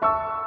you